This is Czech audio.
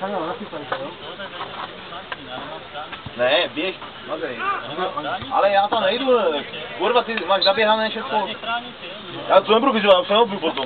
Ano, nasypali jo? Ne, běž, mazej. Ale já tam nejdu, kurva, ty máš zaběhané všechno. Já to nebudu vyzvat, já se nebudu potom.